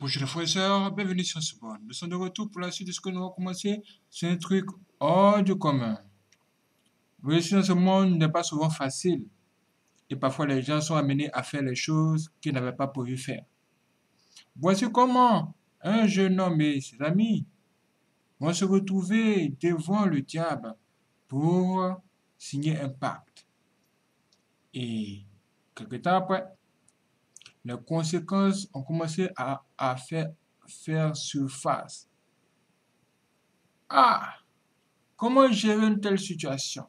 Bonjour les frères et sœurs, bienvenue sur ce bon. Nous sommes de retour pour la suite de ce que nous avons commencé. C'est un truc hors du commun. Voyez, dans ce monde n'est pas souvent facile. Et parfois les gens sont amenés à faire les choses qu'ils n'avaient pas prévu faire. Voici comment un jeune homme et ses amis vont se retrouver devant le diable pour signer un pacte. Et quelque temps après, les conséquences ont commencé à, à faire, faire surface. Ah, comment gérer une telle situation?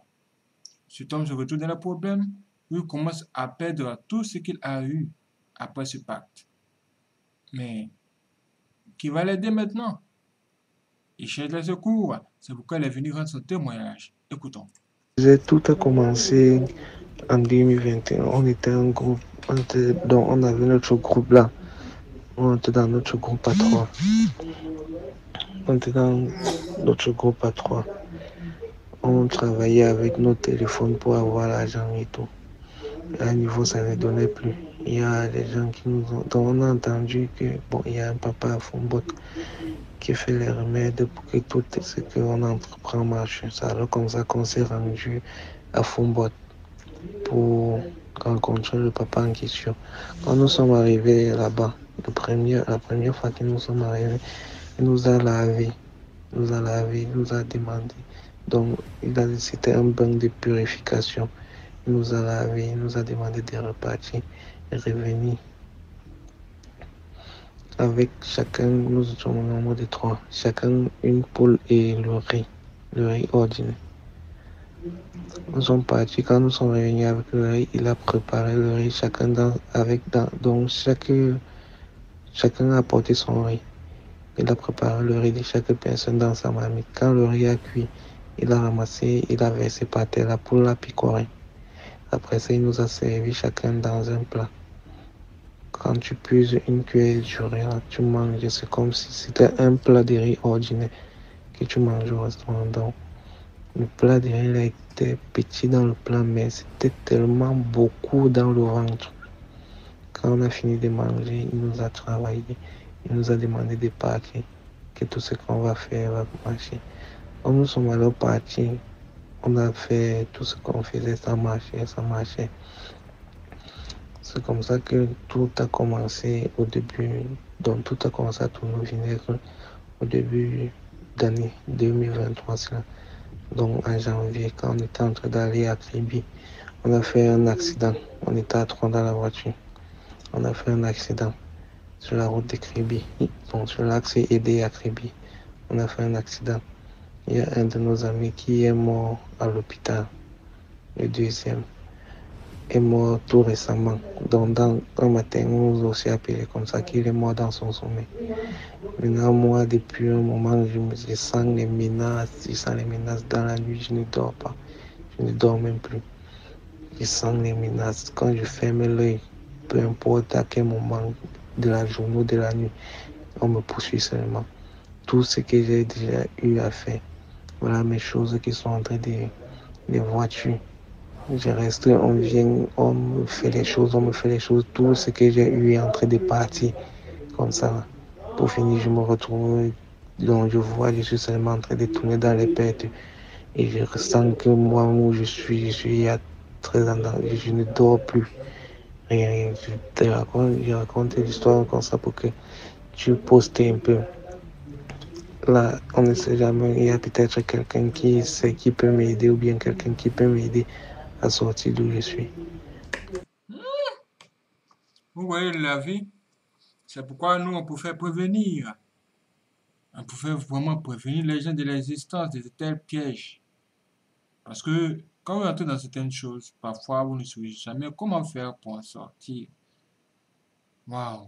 Cet homme se retrouve dans le problème où il commence à perdre tout ce qu'il a eu après ce pacte. Mais qui va l'aider maintenant? Il cherche le secours. C'est pourquoi il est venu rendre son témoignage. Écoutons. Tout a commencé en 2021. On était un groupe, on était, on avait notre groupe là. On était dans notre groupe à trois. On était dans notre groupe à trois. On travaillait avec nos téléphones pour avoir l'argent et tout. Et à un niveau, ça ne donnait plus. Il y a des gens qui nous ont. Donc on a entendu que, bon, il y a un papa à Fombot qui fait les remèdes pour que tout ce qu'on entreprend marche. C'est alors comme ça qu'on s'est rendu à Fombot pour rencontrer le papa en question. Quand nous sommes arrivés là-bas, la première, fois que nous sommes arrivés, il nous a lavé, nous a lavé, nous a demandé. Donc, c'était un bain de purification. Il nous a lavé, il nous a demandé de repartir et revenir. Avec chacun, nous sommes au nombre de trois. Chacun une poule et le riz, le riz ordinaire. Nous sommes partis, quand nous sommes revenus avec le riz, il a préparé le riz, chacun dans, avec, dans, donc chacun a apporté son riz. Il a préparé le riz de chaque personne dans sa marmite. Quand le riz a cuit, il a ramassé, il a versé par terre, la poule a picoré. Après ça, il nous a servi chacun dans un plat. Quand tu puises une cuillère du riz, tu manges, c'est comme si c'était un plat de riz ordinaire que tu manges au restaurant. Le plat de riz était petit dans le plat, mais c'était tellement beaucoup dans le ventre. Quand on a fini de manger, il nous a travaillé. Il nous a demandé de partir, que tout ce qu'on va faire va marcher. Quand nous sommes alors partis, on a fait tout ce qu'on faisait, ça marchait, ça marchait. C'est comme ça que tout a commencé au début, donc tout a commencé à tourner au vinaigre au début d'année 2023. Donc en janvier, quand on était en train d'aller à Kribi, on a fait un accident. On était à trois dans la voiture. On a fait un accident sur la route de Kribi. Donc sur l'axe aidé à Kribi. On a fait un accident. Il y a un de nos amis qui est mort à l'hôpital. Le deuxième est mort tout récemment. Donc, dans un matin, on nous a aussi appelé comme ça qu'il est mort dans son sommeil. Maintenant, moi, depuis un moment, je, me, sens les menaces, je sens les menaces dans la nuit, je ne dors pas. Je ne dors même plus. Je sens les menaces. Quand je ferme l'œil, peu importe à quel moment de la journée ou de la nuit, on me poursuit seulement. Tout ce que j'ai déjà eu à faire, voilà mes choses qui sont en train de, des voitures. Je reste, on vient, on me fait les choses, on me fait les choses, tout ce que j'ai eu est en train de partir comme ça. Pour finir, je me retrouve, donc je vois, je suis seulement en train de tourner dans les pertes et je ressens que moi où je suis, je suis à très en danger, je ne dors plus. Rien, rien. Je te raconte, raconte l'histoire comme ça pour que tu postes un peu. Là, on ne sait jamais, il y a peut-être quelqu'un qui sait qui peut m'aider ou bien quelqu'un qui peut m'aider à sortir d'où je suis. Vous voyez la vie C'est pourquoi nous, on pouvait prévenir. On pouvait vraiment prévenir les gens de l'existence de tels pièges. Parce que quand vous entrez dans certaines choses, parfois vous ne savez jamais comment faire pour en sortir. Waouh!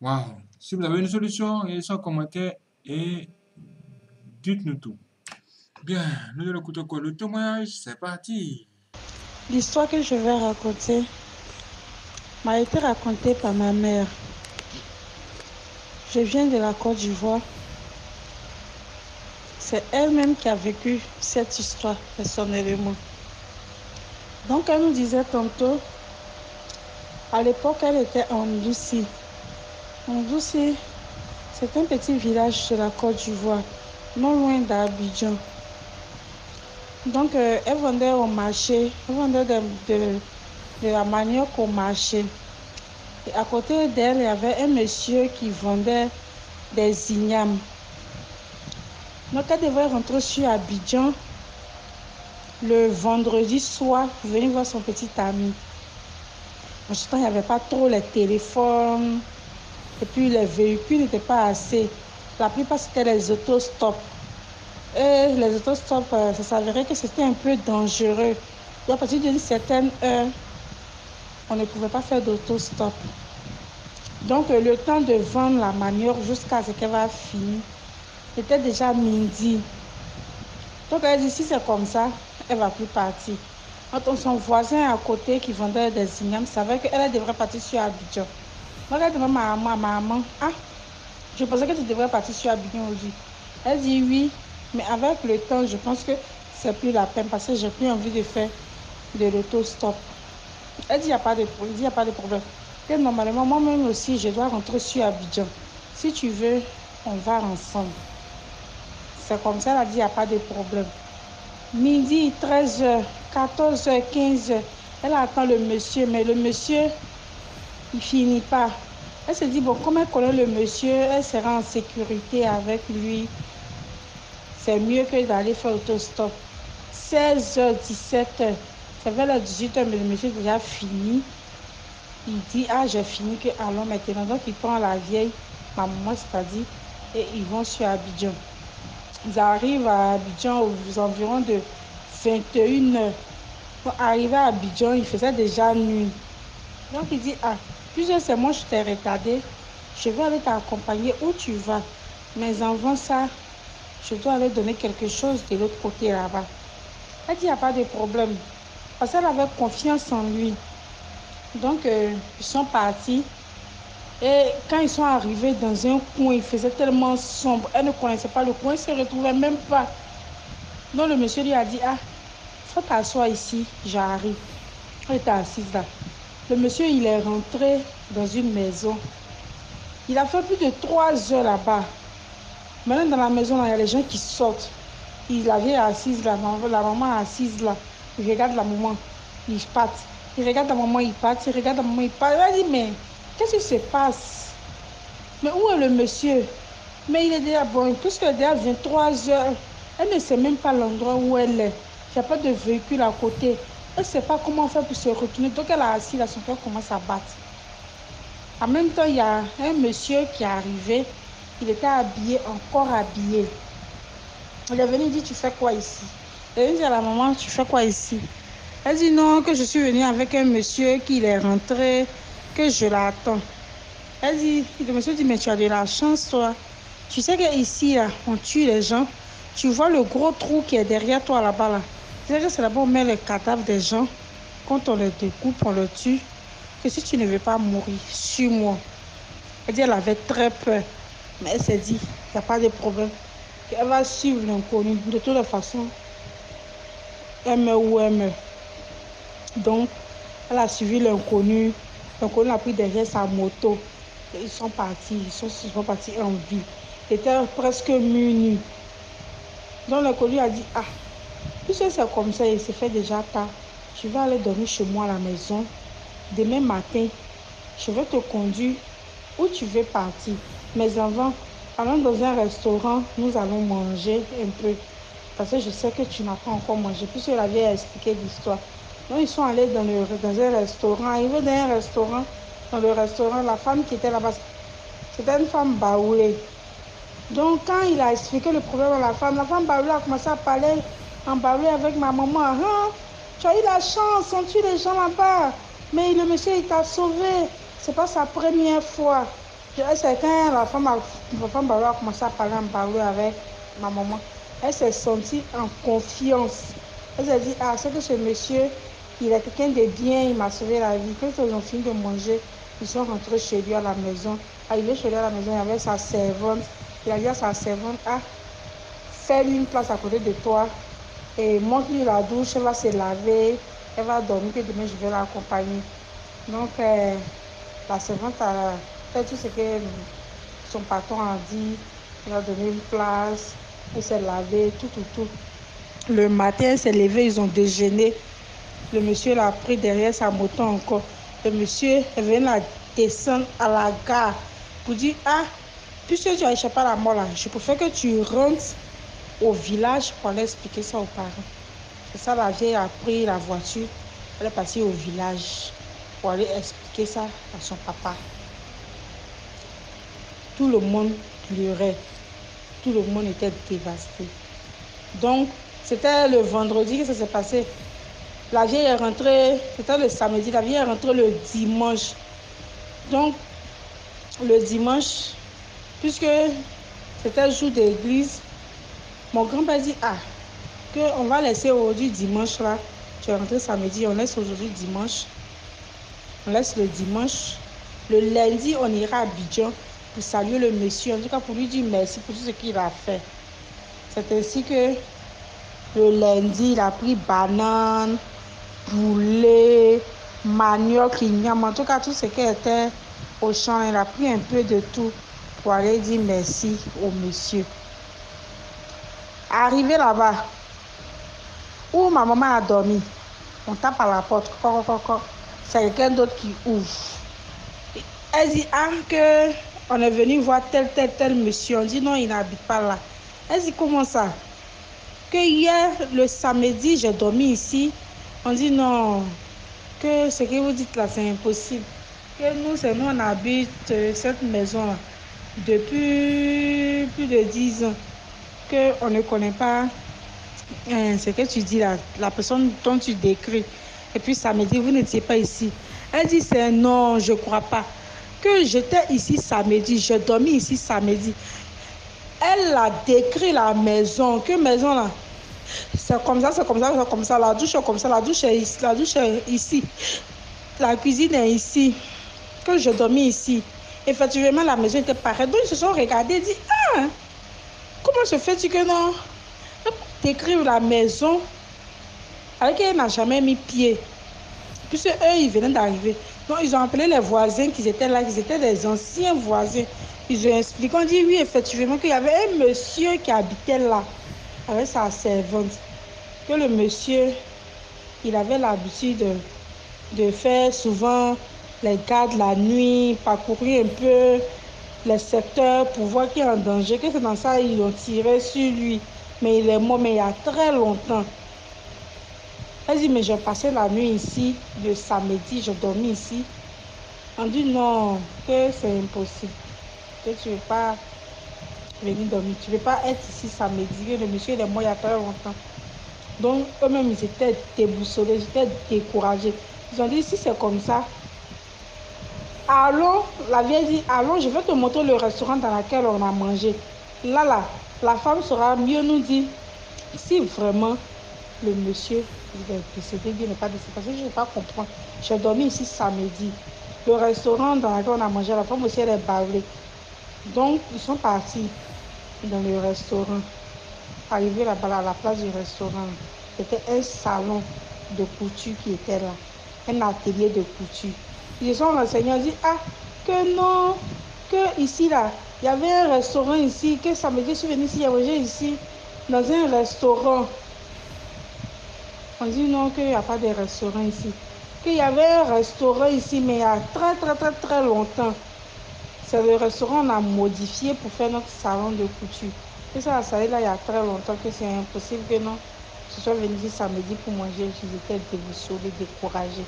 Waouh! Si vous avez une solution, laissez un commentaire et dites-nous tout. Bien, nous allons écouter le témoignage, c'est parti. L'histoire que je vais raconter m'a été racontée par ma mère. Je viens de la Côte d'Ivoire. C'est elle-même qui a vécu cette histoire personnellement. Donc elle nous disait tantôt, à l'époque elle était en Lucie. Mondouci, c'est un petit village de la Côte d'Ivoire, non loin d'Abidjan. Donc, euh, elle vendait au marché, elle vendait de, la manioc au marché. Et à côté d'elle, il y avait un monsieur qui vendait des ignames. Donc, elle devait rentrer sur Abidjan le vendredi soir pour venir voir son petit ami. En ce temps, il n'y avait pas trop les téléphones. Et puis, les véhicules n'étaient pas assez. La plupart, c'était les autostops. Et les autostops, euh, ça s'avérait que c'était un peu dangereux. Et à partir d'une certaine heure, on ne pouvait pas faire d'autostop. Donc, euh, le temps de vendre la manioc jusqu'à ce qu'elle va finir, c'était déjà midi. Donc, elle dit, si c'est comme ça, elle va plus partir. Quand son voisin à côté qui vendait des ignames savait qu'elle devrait partir sur Abidjan. Moi, elle demande à ma maman, ah, je pensais que tu devrais partir sur Abidjan aujourd'hui. Elle dit oui, mais avec le temps, je pense que c'est plus la peine parce que j'ai plus envie de faire de l'autostop. Elle dit, il n'y a, pas de- dit, a pas de problème. Et normalement, moi-même aussi, je dois rentrer sur Abidjan. Si tu veux, on va ensemble. C'est comme ça, elle a dit, il n'y a pas de problème. Midi, 13h, 14h, 15h, elle attend le monsieur, mais le monsieur, il finit pas. Elle se dit, bon, comme elle connaît le monsieur, elle sera en sécurité avec lui. C'est mieux que d'aller faire autostop. 16h, 17h, c'est vers les 18h, mais le monsieur est déjà fini. Il dit, ah, j'ai fini, que allons maintenant. Donc, il prend la vieille, ma maman, c'est-à-dire, et ils vont sur Abidjan. Ils arrivent à Abidjan aux environs de 21 heures. Pour arriver à Abidjan, il faisait déjà nuit. Donc il dit, ah, c'est moi, je t'ai retardé, je vais aller t'accompagner où tu vas? Mais avant ça, je dois aller donner quelque chose de l'autre côté là-bas. Elle dit, il n'y a pas de problème. Parce qu'elle avait confiance en lui. Donc, euh, ils sont partis. Et quand ils sont arrivés dans un coin, il faisait tellement sombre. Elle ne connaissait pas le coin, elle ne se retrouvait même pas. Donc le monsieur lui a dit, ah, faut t'asseoir ici, j'arrive. Elle était assise là. Le monsieur, il est rentré dans une maison. Il a fait plus de trois heures là-bas. Maintenant, dans la maison, il y a les gens qui sortent. Il avait assise là, la maman assise là. Il regarde la maman, il part. Il regarde la maman, il part. Il regarde la maman, il part. Il dit, mais qu'est-ce qui se passe? Mais où est le monsieur? Mais il est déjà bon, puisque déjà 23 heures, elle ne sait même pas l'endroit où elle est. Il n'y a pas de véhicule à côté. Elle ne sait pas comment faire pour se retourner. Donc elle a assis là, son cœur commence à battre. En même temps, il y a un monsieur qui est arrivé. Il était habillé, encore habillé. Il est venu dire, tu fais quoi ici? Il est venu dire à la maman, tu fais quoi ici? Elle dit non, que je suis venue avec un monsieur qui est rentré, que je l'attends. Elle dit, le monsieur dit, mais tu as de la chance, toi. Tu sais qu'ici, là, on tue les gens. Tu vois le gros trou qui est derrière toi là-bas, là. Que c'est là-bas on met les cadavres des gens. Quand on les découpe, on les tue. Que si tu ne veux pas mourir, suis-moi. Elle dit, elle avait très peur. Mais elle s'est dit, il n'y a pas de problème. Elle va suivre l'inconnu. De toute façon, elle meurt ou elle meurt. Donc, elle a suivi l'inconnu. L'inconnu a pris derrière sa moto. Ils sont partis. Ils sont, ils partis en ville. C'était presque minuit. Donc, l'inconnu a dit, ah, puisque c'est comme ça, il s'est fait déjà tard. Je vais aller dormir chez moi à la maison. Demain matin, je vais te conduire où tu veux partir. Mais avant, allons dans un restaurant, nous allons manger un peu. Parce que je sais que tu n'as pas encore mangé, puisque la vieille a expliqué l'histoire. Donc, ils sont allés dans, le, dans un restaurant. Arrivés dans un restaurant, dans le restaurant, la femme qui était là-bas, c'était une femme baoulée. Donc, quand il a expliqué le problème à la femme, la femme baoulée a commencé à parler en baoulé avec ma maman. Hein? Tu as eu la chance, on tue les gens là-bas. Mais le monsieur, il t'a sauvé. C'est pas sa première fois. Quand la femme, a, femme commencé à parler en baoulé avec ma maman. Elle s'est sentie en confiance. Elle s'est dit, ah, c'est que ce monsieur, il est quelqu'un de bien, il m'a sauvé la vie. Quand ils ont fini de manger, ils sont rentrés chez lui à la maison. Arrivé chez lui à la maison, il y avait sa servante. Il a dit à sa servante, ah, fais-lui une place à côté de toi et montre-lui la douche, elle va se laver, elle va dormir, que demain je vais l'accompagner. Donc, euh, la servante a fait tout ce que son patron a dit. Il a donné une place, il s'est lavé, tout, tout, tout. Le matin, il s'est levé, ils ont déjeuné. Le monsieur l'a pris derrière sa moto encore. Le monsieur est venu la descendre à la gare pour dire Ah, puisque tu as échappé à la mort là, je préfère que tu rentres au village pour aller expliquer ça aux parents. C'est ça, la vieille a pris la voiture, elle est passée au village pour aller expliquer ça à son papa. Tout le monde pleurait. Tout le monde était dévasté. Donc, c'était le vendredi que ça s'est passé. La vieille est rentrée, c'était le samedi, la vieille est rentrée le dimanche. Donc, le dimanche, puisque c'était jour d'église, mon grand-père dit, ah, que on va laisser aujourd'hui dimanche là. Tu es rentré samedi, on laisse aujourd'hui dimanche. On laisse le dimanche. Le lundi, on ira à Abidjan saluer le monsieur, en tout cas pour lui dire merci pour tout ce qu'il a fait. C'est ainsi que le lundi, il a pris banane, poulet, manioc, igname, en tout cas tout ce qui était au champ. Il a pris un peu de tout pour aller dire merci au monsieur. Arrivé là-bas, où ma maman a dormi, on tape à la porte, c'est quelqu'un d'autre qui ouvre. Elle dit, ah, que on est venu voir tel, tel, tel monsieur. On dit, non, il n'habite pas là. Elle dit, comment ça? Que hier, le samedi, j'ai dormi ici. On dit, non, que ce que vous dites là, c'est impossible. Que nous, c'est nous, on habite euh, cette maison-là depuis plus de 10 ans. Qu'on ne connaît pas hein, ce que tu dis là, la personne dont tu décris. Et puis samedi, vous n'étiez pas ici. Elle dit, c'est non, je crois pas que j'étais ici samedi, j'ai dormi ici samedi. Elle a décrit la maison, que maison là? C'est comme ça, c'est comme ça, c'est comme ça. La douche est comme ça, la douche est ici, la douche est ici. La cuisine est ici. Que j'ai dormi ici. Effectivement, la maison était pareille. Donc, ils se sont regardés et dit Ah, comment se fait-il que non? Décrire la maison avec elle n'a jamais mis pied. Puisque eux, ils venaient d'arriver. Donc, ils ont appelé les voisins qui étaient là, qui étaient des anciens voisins. Ils ont expliqué, on dit oui, effectivement, qu'il y avait un monsieur qui habitait là, avec sa servante. Que le monsieur, il avait l'habitude de, faire souvent les gardes la nuit, parcourir un peu les secteurs pour voir qu'il est en danger, que c'est dans ça ils ont tiré sur lui. Mais il est mort, mais il y a très longtemps. Elle dit, mais j'ai passé la nuit ici, le samedi, j'ai dormi ici. On dit non, que c'est impossible. Que tu ne veux pas venir dormir. Tu ne veux pas être ici samedi. Le monsieur est mort il y a très longtemps. Donc, eux-mêmes, ils étaient déboussolés, ils étaient découragés. Ils ont dit, si c'est comme ça, allons, la vieille dit, allons, je vais te montrer le restaurant dans lequel on a mangé. Là, là, la femme sera mieux nous dire si vraiment le monsieur il est décédé, il n'est pas. Parce que je ne pas comprendre. J'ai dormi ici samedi. Le restaurant dans lequel on a mangé, la femme aussi, elle est bavrée. Donc, ils sont partis dans le restaurant. Arrivé là-bas, à la place du restaurant, c'était un salon de couture qui était là. Un atelier de couture. Ils sont renseignés, ils ont dit, ah, que non, que ici, là, il y avait un restaurant ici, que samedi, je suis venu ici, y avait ici, dans un restaurant. On dit non, qu'il n'y a pas de restaurant ici. Qu'il y avait un restaurant ici, mais il y a très, très, très, très longtemps. C'est le restaurant qu'on a modifié pour faire notre salon de couture. Et ça, ça là, il y a très longtemps que c'est impossible que non. Je sois venu ici samedi pour manger, ils étaient déboussolés, découragés.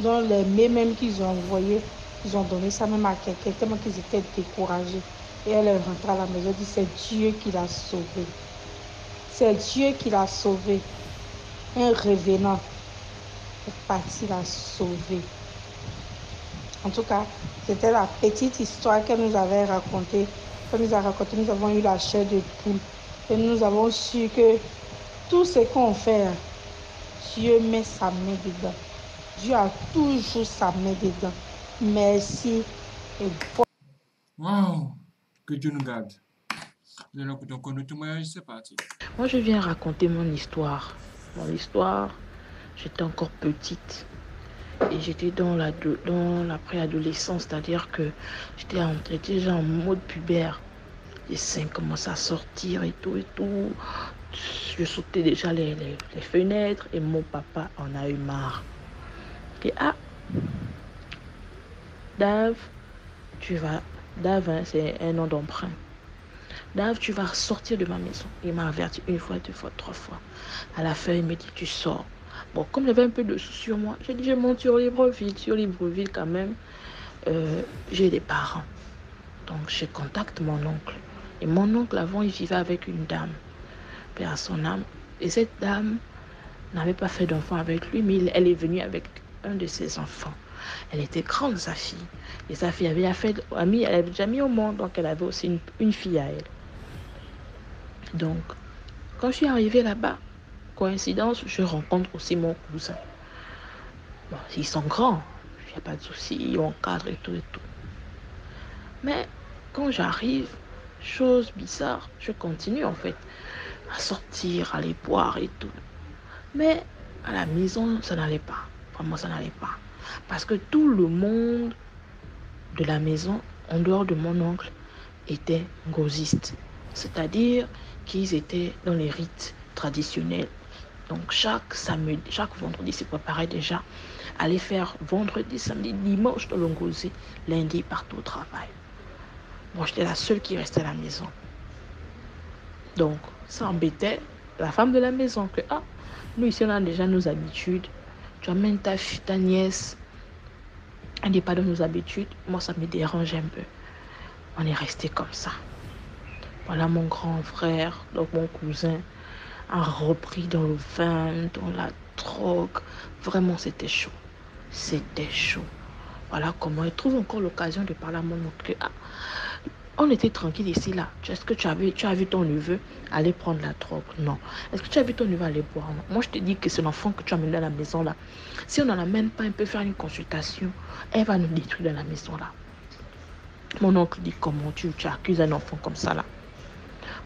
Donc, les mails même qu'ils ont envoyés, ils ont donné ça même à quelqu'un, tellement qu'ils étaient découragés. Et elle est rentrée à la maison, dit c'est Dieu qui l'a sauvé. C'est Dieu qui l'a sauvé un revenant est parti la sauver. En tout cas, c'était la petite histoire qu'elle nous avait racontée. Elle nous a raconté, nous avons eu la chair de poule. Et nous avons su que tout ce qu'on fait, Dieu met sa main dedans. Dieu a toujours sa main dedans. Merci et bon. Waouh! Que Dieu nous garde. Nous allons écouter encore notre témoignage, c'est parti. Moi, je viens raconter mon histoire. Mon histoire, j'étais encore petite. Et j'étais dans la, dans la préadolescence, c'est-à-dire que j'étais déjà en mode pubère. Les seins commençaient à sortir et tout et tout. Je sautais déjà les, les, fenêtres et mon papa en a eu marre. Et ah, Dave, tu vas. Dave, hein, c'est un nom d'emprunt. Dave, tu vas sortir de ma maison. Il m'a averti une fois, deux fois, trois fois. À la fin, il me dit, tu sors. Bon, comme j'avais un peu de sous sur moi, j'ai dit, je monte sur Libreville. Sur Libreville, quand même, euh, j'ai des parents. Donc, je contacte mon oncle. Et mon oncle, avant, il vivait avec une dame, père à son âme. Et cette dame n'avait pas fait d'enfant avec lui, mais elle est venue avec un de ses enfants. Elle était grande, sa fille. Et sa fille avait, fait, elle avait déjà mis au monde, donc elle avait aussi une, fille à elle. Donc, quand je suis arrivée là-bas, coïncidence, je rencontre aussi mon cousin. Bon, ils sont grands, il n'y a pas de souci, ils ont cadre et tout et tout. Mais quand j'arrive, chose bizarre, je continue en fait à sortir, à aller boire et tout. Mais à la maison, ça n'allait pas. Vraiment, ça n'allait pas. Parce que tout le monde de la maison, en dehors de mon oncle, était goziste. C'est-à-dire qu'ils étaient dans les rites traditionnels. Donc chaque samedi, chaque vendredi, c'est préparé déjà. Aller faire vendredi, samedi, dimanche dans le gozé, lundi partout au travail. Moi, j'étais la seule qui restait à la maison. Donc, ça embêtait la femme de la maison que, ah, nous ici, on a déjà nos habitudes. Tu amènes ta, ta nièce, elle n'est pas dans nos habitudes. Moi, ça me dérange un peu. On est resté comme ça. Voilà mon grand frère, donc mon cousin, a repris dans le vin, dans la drogue. Vraiment, c'était chaud. C'était chaud. Voilà comment il trouve encore l'occasion de parler à mon oncle. Ah, on était tranquille ici, là. Est-ce que tu as, vu, tu as vu ton neveu aller prendre la drogue? Non. Est-ce que tu as vu ton neveu aller boire? Moi, je te dis que c'est l'enfant que tu as amené à la maison, là. Si on n'en amène pas, un peu faire une consultation. Elle va nous détruire dans la maison, là. Mon oncle dit, comment tu accuses un enfant comme ça, là?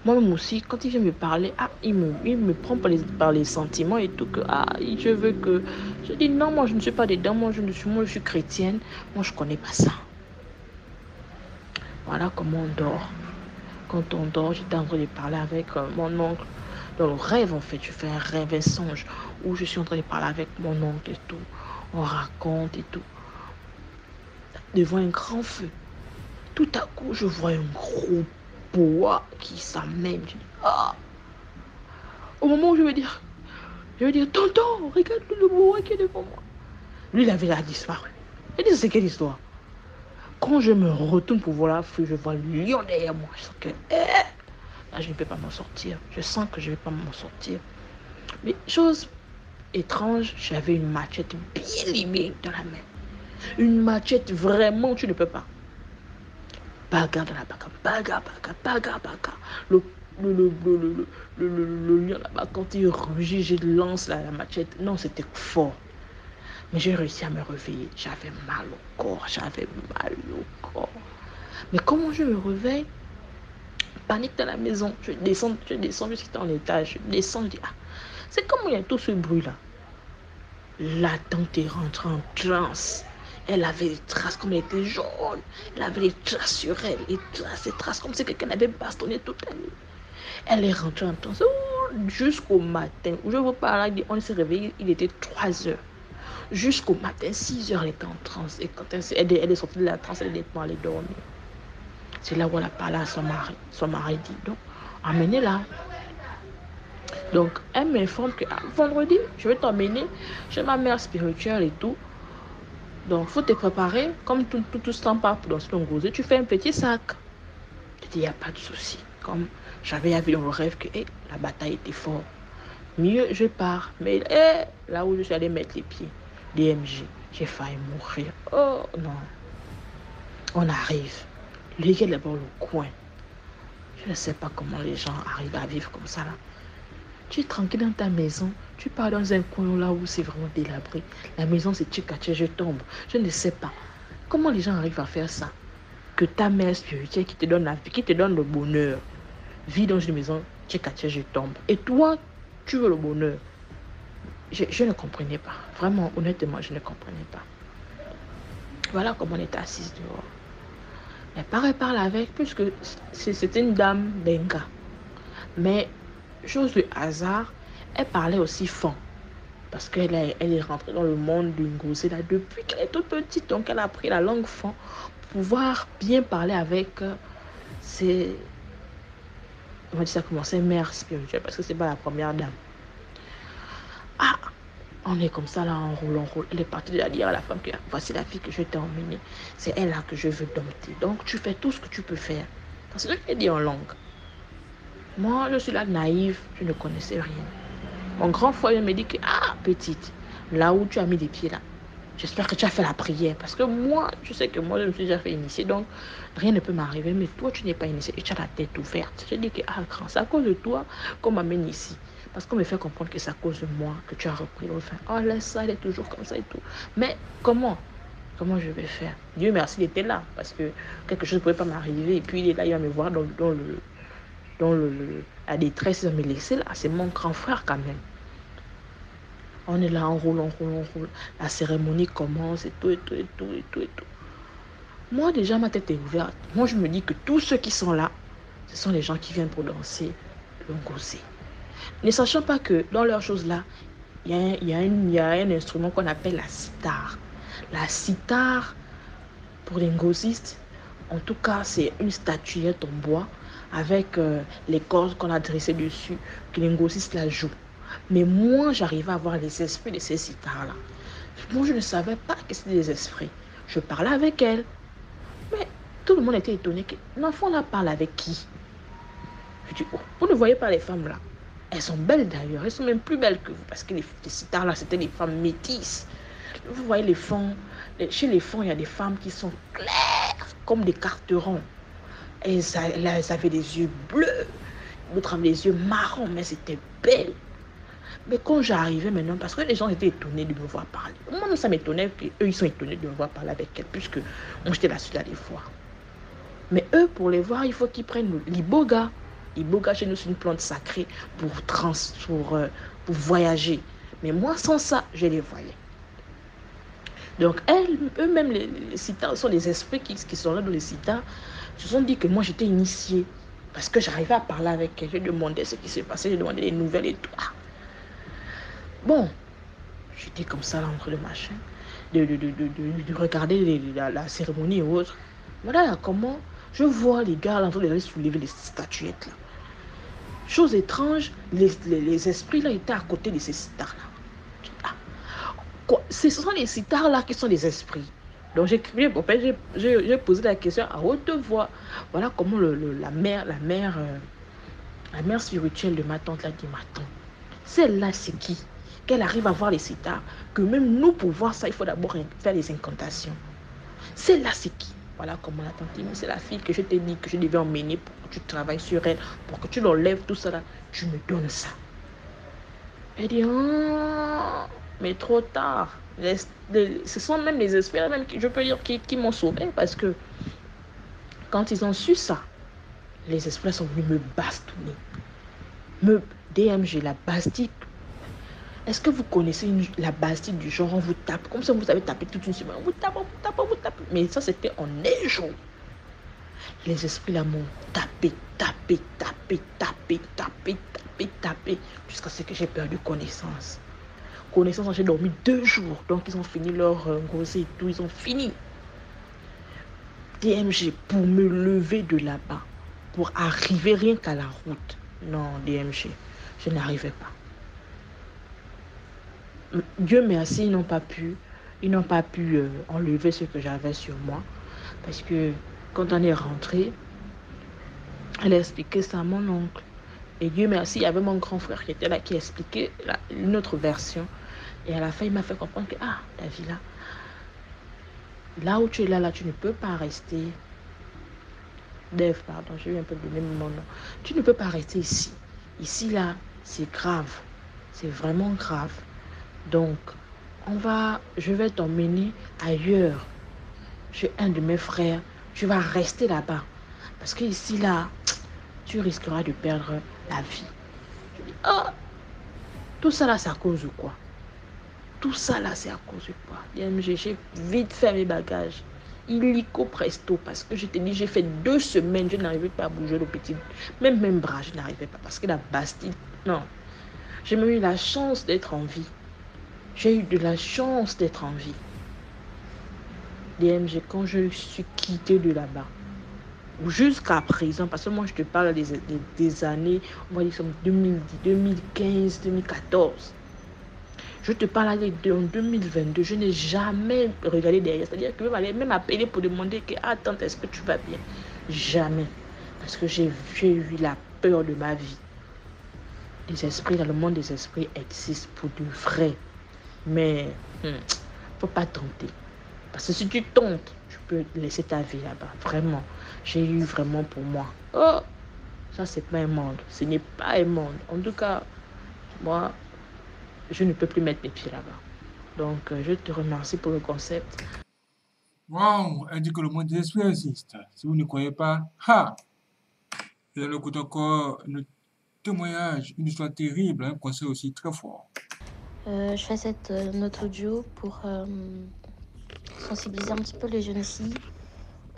Moi-même aussi, quand il vient me parler, ah, il me, il prend par les, par les sentiments et tout, que ah, je veux que. Je dis non, moi je ne suis pas dedans, moi je, ne suis, moi je suis chrétienne, moi je ne connais pas ça. Voilà comment on dort. Quand on dort, j'étais en train de parler avec euh, mon oncle. Dans le rêve, en fait, je fais un rêve, un songe, où je suis en train de parler avec mon oncle et tout. On raconte et tout. Devant un grand feu. Tout à coup, je vois un gros bois qui s'amène. Ah! Au moment où je veux dire, je veux dire, tonton, regarde le bois qui est devant moi. Lui, il avait disparu. Il dit, c'est quelle histoire? Quand je me retourne pour voir la feu, je vois le lion derrière moi. Je sens que eh, là, je ne peux pas m'en sortir. Je sens que je ne vais pas m'en sortir. Mais chose étrange, j'avais une machette bien limée dans la main. Une machette vraiment, tu ne peux pas. Dans la. Le, le, lion là-bas, quand il rugit, je lance la machette. Non, c'était fort. Mais j'ai réussi à me réveiller. J'avais mal au corps, j'avais mal au corps. Mais comment je me réveille? Panique dans la maison. Je descends, je descends jusqu'à en étage. Je descends, je dis, ah, c'est comment il y a tout ce bruit-là? La tante est rentrée en transe. Elle avait des traces comme elle était jaune. Elle avait des traces sur elle. Les traces, des traces comme si quelqu'un avait bastonné toute la nuit. Elle est rentrée en transe jusqu'au matin. Je vous parle, on s'est réveillé, il était 3 heures jusqu'au matin, 6 heures, elle était en transe. Et quand elle, est sortie de la transe, elle est aller dormir. C'est là où elle a parlé à son mari. Son mari dit, donc, emmenez-la. Donc, elle m'informe que ah, vendredi, je vais t'emmener chez ma mère spirituelle et tout. Donc, il faut te préparer. Comme tout, tout, tout ce temps part dans ton gros tu fais un petit sac. Je dis, il n'y a pas de souci. Comme j'avais vu dans le rêve que la bataille était forte. Mieux, je pars. Mais là où je suis allé mettre les pieds, DMG. J'ai failli mourir. Oh non. On arrive. Est d'abord le coin. Je ne sais pas comment les gens arrivent à vivre comme ça là. Tu es tranquille dans ta maison. Tu pars dans un coin là où c'est vraiment délabré. La maison c'est tchikaché, je tombe. Je ne sais pas. Comment les gens arrivent à faire ça? Que ta mère spirituelle qui te donne la vie, qui te donne le bonheur, vit dans une maison, tchikaché, je tombe. Et toi, tu veux le bonheur je, ne comprenais pas. Vraiment, honnêtement, je ne comprenais pas. Voilà comment on était assise dehors. Elle part et parle avec, puisque c'était une dame benga. Mais, chose de hasard, elle parlait aussi fond. Parce qu'elle est, elle est rentrée dans le monde du Ngosé là depuis qu'elle est toute petite. Donc, elle a appris la langue fond pour pouvoir bien parler avec euh, ses. On va dire ça comment Ses mères spirituelles. Parce que c'est pas la première dame. Ah on est comme ça là, on roule, on roule. Elle est partie de dire à la femme que voici la fille que je t'ai emmenée. C'est elle là que je veux dompter. Donc tu fais tout ce que tu peux faire. C'est ce qu'elle dit en langue. Moi, je suis là naïve, je ne connaissais rien. Mon grand frère me dit que, ah, petite, là où tu as mis les pieds là, j'espère que tu as fait la prière. Parce que moi, je sais que moi, je me suis déjà fait initier, donc rien ne peut m'arriver. Mais toi, tu n'es pas initié et tu as la tête ouverte. Je dis que, ah, grand, c'est à cause de toi qu'on m'amène ici. Parce qu'on me fait comprendre que c'est à cause de moi que tu as repris l'enfant. Oh, laisse ça, elle est toujours comme ça et tout. Mais comment? Comment je vais faire? Dieu merci, il était là. Parce que quelque chose ne pouvait pas m'arriver. Et puis il est là, il va me voir dans le, dans le, la détresse, me laisser là. C'est mon grand frère quand même. On est là, on roule, on roule, on roule. La cérémonie commence et tout, et tout, et tout, et tout, et tout. Moi, déjà, ma tête est ouverte. Moi, je me dis que tous ceux qui sont là, ce sont les gens qui viennent pour danser le ngosé. Ne sachant pas que dans leurs choses-là, il y, a, il, y a un instrument qu'on appelle la sitar. La sitar, pour les ngosistes, en tout cas, c'est une statuette en bois avec euh, les cordes qu'on a dressées dessus, que les ngosistes la jouent. Mais moi, j'arrivais à voir les esprits de ces sitars-là. Moi, je ne savais pas que c'était des esprits. Je parlais avec elles. Mais tout le monde était étonné que l'enfant-là parle avec qui? Je dis, oh, vous ne voyez pas les femmes là elles sont belles d'ailleurs, elles sont même plus belles que vous, parce que les, les là, c'était des femmes métisses. Vous voyez les femmes, chez les femmes, il y a des femmes qui sont claires, comme des carterons. Elles, elles avaient des yeux bleus, d'autres avaient des yeux marrons, mais c'était belle. Mais quand j'arrivais maintenant, parce que les gens étaient étonnés de me voir parler. Moi, ça m'étonnait qu'eux, ils sont étonnés de me voir parler avec elles, puisque moi, j'étais là dessus à les voir. Mais eux, pour les voir, il faut qu'ils prennent l'iboga. Iboga chez nous, c'est une plante sacrée pour, trans, pour, euh, pour voyager. Mais moi, sans ça, je les voyais. Donc, eux-mêmes, les, les sont les esprits qui, qui, sont là dans les citas, se sont dit que moi, j'étais initiée. Parce que j'arrivais à parler avec elles. Je demandais ce qui s'est passé, je demandais les nouvelles et tout. Ah. Bon, j'étais comme ça là entre le machin, de, de, de, de regarder la, cérémonie et autres. Voilà comment je vois les gars là en train de soulever les statuettes là. Chose étrange, les, les, les esprits là étaient à côté de ces sitars-là. Ah, ce sont les sitars-là qui sont les esprits. Donc j'ai j'ai posé la question à haute voix. Voilà comment la mère, la mère, euh, la mère spirituelle de ma tante l'a dit, ma tante, celle-là c'est qui? Qu'elle arrive à voir les sitars, que même nous pour voir ça, il faut d'abord faire les incantations. Celle-là c'est qui? Voilà comment la tante dit, c'est la fille que je t'ai dit que je devais emmener pour que tu travailles sur elle, pour que tu l'enlèves, tout ça là. Tu me donnes ça. Elle dit, oh, mais trop tard. Ce sont même les esprits, même, je peux dire, qui, m'ont sauvé parce que quand ils ont su ça, les esprits sont venus me bastonner. Me DMG, la bastique est-ce que vous connaissez la Bastille du genre, on vous tape, comme ça vous avez tapé toute une semaine, on vous tape, on vous tape, on vous tape. Mais ça, c'était en un jour. Les esprits là m'ont tapé, tapé, tapé, tapé, tapé, tapé, tapé, jusqu'à ce que j'ai perdu connaissance. J'ai dormi deux jours, donc ils ont fini leur euh, et tout, ils ont fini. DMG, pour me lever de là-bas, pour arriver rien qu'à la route. Non, DMG, je n'arrivais pas. Dieu merci, ils n'ont pas pu, ils n'ont pas pu euh, enlever ce que j'avais sur moi. Parce que quand on est rentré, elle a expliqué ça à mon oncle. Et Dieu merci, il y avait mon grand frère qui était là, qui expliquait une autre version. Et à la fin, il m'a fait comprendre que, ah, ta vie là, là où tu es là, là, tu ne peux pas rester. Dev, pardon, j'ai eu un peu donné mon nom. Tu ne peux pas rester ici. Ici, là, c'est grave. C'est vraiment grave. Donc, on va, je vais t'emmener ailleurs. Chez un de mes frères. Tu vas rester là-bas. Parce que ici, là, tu risqueras de perdre la vie. Oh, tout ça là, ça cause quoi? Tout ça là, c'est à cause de quoi? J'ai vite fait mes bagages. Illico presto, parce que je te dis, j'ai fait deux semaines, je n'arrivais pas à bouger le petit, même bras, je n'arrivais pas, parce que la Bastille, non. J'ai même eu la chance d'être en vie. J'ai eu de la chance d'être en vie. DMG, quand je suis quitté de là-bas, jusqu'à présent, parce que moi je te parle des, des, des années, on va dire 2010, 2015, 2014. Je te parle en 2022, je n'ai jamais regardé derrière. C'est-à-dire que même, même appeler pour demander que, attends, est-ce que tu vas bien? Jamais. Parce que j'ai eu la peur de ma vie. Les esprits, dans le monde des esprits, existent pour de vrai. Mais, il hmm, faut pas tenter. Parce que si tu tentes, tu peux laisser ta vie là-bas. Vraiment. J'ai eu vraiment pour moi. Oh, ça, c'est pas un monde. Ce n'est pas un monde. En tout cas, moi, je ne peux plus mettre mes pieds là-bas. Donc, euh, je te remercie pour le concept. Waouh, elle dit que le monde des esprits existe. Si vous ne croyez pas, ha Vous allez écouter encore un témoignage, une histoire terrible, un conseil aussi très fort. Euh, je fais cette euh, note audio pour euh, sensibiliser un petit peu les jeunes filles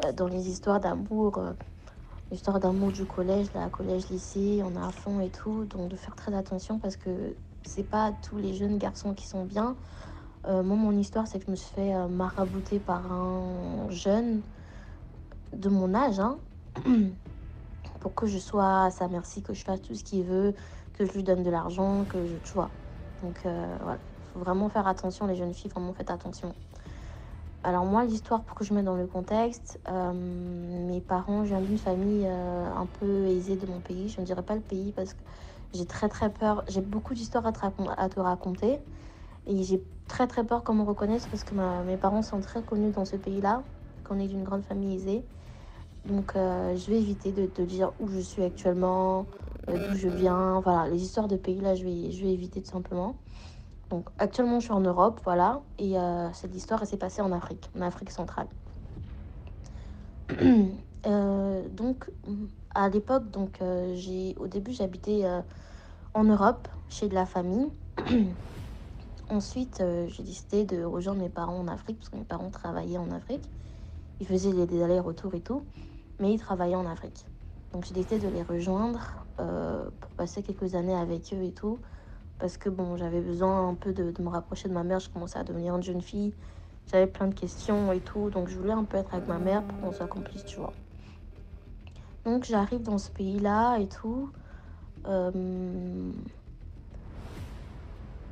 euh, dans les histoires d'amour, euh, l'histoire d'amour du collège, la collège-lycée, on a à fond et tout, donc de faire très attention parce que c'est pas tous les jeunes garçons qui sont bien. Euh, moi, mon histoire, c'est que je me suis fait euh, marabouter par un jeune de mon âge, hein, pour que je sois à sa merci, que je fasse tout ce qu'il veut, que je lui donne de l'argent, que je, tu vois. Donc euh, voilà, faut vraiment faire attention, les jeunes filles, vraiment faites attention. Alors moi, l'histoire, pour que je mette dans le contexte, euh, mes parents, je viens d'une famille un peu aisée de mon pays. Je ne dirais pas le pays parce que j'ai très très peur. J'ai beaucoup d'histoires à, te raconter. Et j'ai très très peur qu'on me reconnaisse parce que mes parents sont très connus dans ce pays-là, qu'on est d'une grande famille aisée. Donc euh, je vais éviter de te dire où je suis actuellement, euh, d'où je viens. Voilà, les histoires de pays là, je vais, je vais éviter tout simplement. Donc actuellement, je suis en Europe, voilà, et euh, cette histoire, elle s'est passée en Afrique, en Afrique centrale. Donc à l'époque, donc euh, j'ai, au début, j'habitais euh, en Europe chez de la famille. Ensuite, euh, j'ai décidé de rejoindre mes parents en Afrique parce que mes parents travaillaient en Afrique. Ils faisaient des allers-retours et tout, mais ils travaillaient en Afrique. Donc j'ai décidé de les rejoindre pour passer quelques années avec eux et tout parce que bon, j'avais besoin un peu de, de me rapprocher de ma mère. Je commençais à devenir une jeune fille. J'avais plein de questions et tout, donc je voulais un peu être avec ma mère pour qu'on s'accomplisse, tu vois. Donc j'arrive dans ce pays-là et tout. Euh,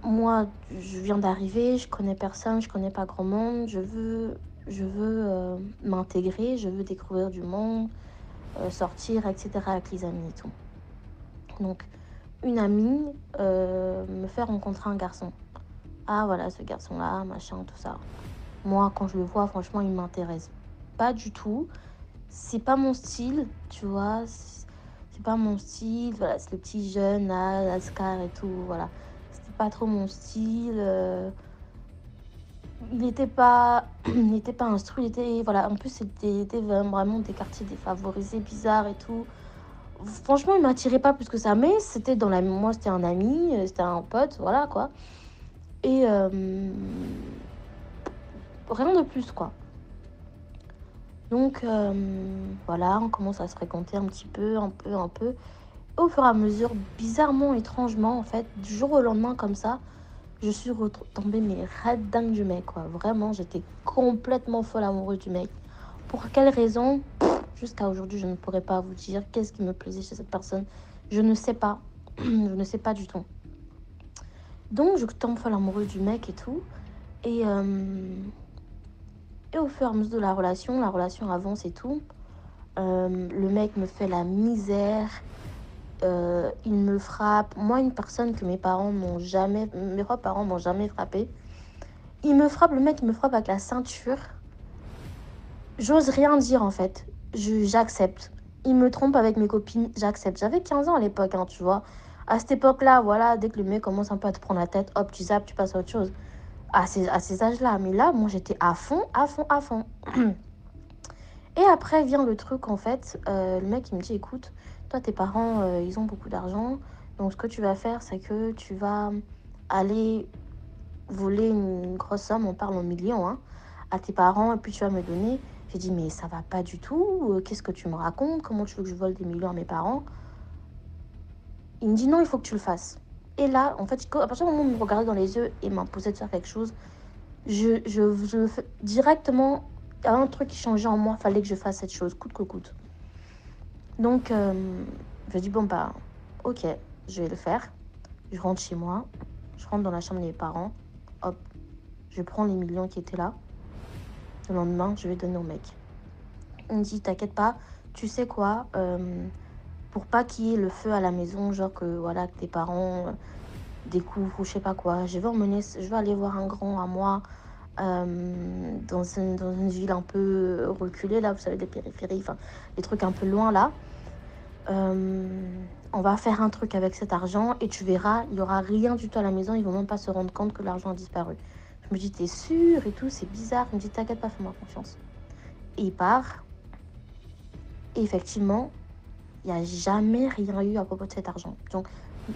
moi, je viens d'arriver, je connais personne, je connais pas grand monde. Je veux, je veux euh, m'intégrer, je veux découvrir du monde, euh, sortir, etc. avec les amis et tout. Donc une amie me fait rencontrer un garçon. Ah voilà, ce garçon-là, machin, tout ça. Moi, quand je le vois, franchement, il m'intéresse pas du tout. C'est pas mon style, tu vois. C'est pas mon style. Voilà, c'est le petit jeune là, Lascar et tout. Voilà, c'était pas trop mon style. euh. Il n'était pas, il n'était pas instruit. Il était, voilà, en plus, c'était c'était vraiment des quartiers défavorisés, bizarres et tout. Franchement, il m'attirait pas plus que ça, mais c'était dans la. Moi, c'était un ami, euh, c'était un pote, voilà quoi. Et euh, rien de plus, quoi. Donc, euh, voilà, on commence à se fréquenter un petit peu, un peu, un peu. Au fur et à mesure, bizarrement, étrangement, en fait, du jour au lendemain, comme ça, je suis retombée, mais red dingue du mec, quoi. Vraiment, j'étais complètement folle amoureuse du mec. Pour quelle raison? Jusqu'à aujourd'hui, je ne pourrais pas vous dire qu'est-ce qui me plaisait chez cette personne. Je ne sais pas. je ne sais pas du tout. Donc, je tombe folle amoureuse du mec et tout. Et, euh, et au fur et à mesure de la relation, la relation avance et tout. Euh, le mec me fait la misère. Euh, il me frappe. Moi, une personne que mes parents m'ont jamais, mes trois parents m'ont jamais frappé. Il me frappe, le mec me frappe avec la ceinture. J'ose rien dire en fait. J'accepte. Il me trompe avec mes copines, j'accepte. J'avais 15 ans à l'époque, hein, tu vois. À cette époque-là, voilà, dès que le mec commence un peu à te prendre la tête, hop, tu zappes, tu passes à autre chose. À ces, à âges-là. Mais là, moi, j'étais à fond, à fond, à fond. Et après vient le truc, en fait. euh, le mec, il me dit, écoute, toi, tes parents, euh, ils ont beaucoup d'argent. Donc, ce que tu vas faire, c'est que tu vas aller voler une grosse somme, on parle en millions, hein, à tes parents, et puis tu vas me donner. J'ai dit, mais ça va pas du tout. euh, Qu'est-ce que tu me racontes Comment tu veux que je vole des millions à mes parents? Il me dit, non, il faut que tu le fasses. Et là, en fait, à partir du moment où il me regardait dans les yeux et m'imposait de faire quelque chose, je, je, je directement, il y a un truc qui changeait en moi, fallait que je fasse cette chose, coûte que coûte. Donc, euh, je dis, bon, bah, ok, je vais le faire. Je rentre chez moi, je rentre dans la chambre de mes parents, hop, je prends les millions qui étaient là. Le lendemain, je vais donner au mec. Il me dit, t'inquiète pas, tu sais quoi, euh, pour pas qu'il y ait le feu à la maison, genre que voilà, que tes parents euh, découvrent ou je sais pas quoi, je vais emmener, je vais aller voir un grand à moi euh, dans, une, ville un peu reculée, là, vous savez, des périphéries, enfin, des trucs un peu loin là. Euh, on va faire un truc avec cet argent et tu verras, il y aura rien du tout à la maison, ils vont même pas se rendre compte que l'argent a disparu. Je me dis, t'es sûr et tout, c'est bizarre. Il me dit, t'inquiète pas, fais-moi confiance. Et il part. Et effectivement, il n'y a jamais rien eu à propos de cet argent. Donc,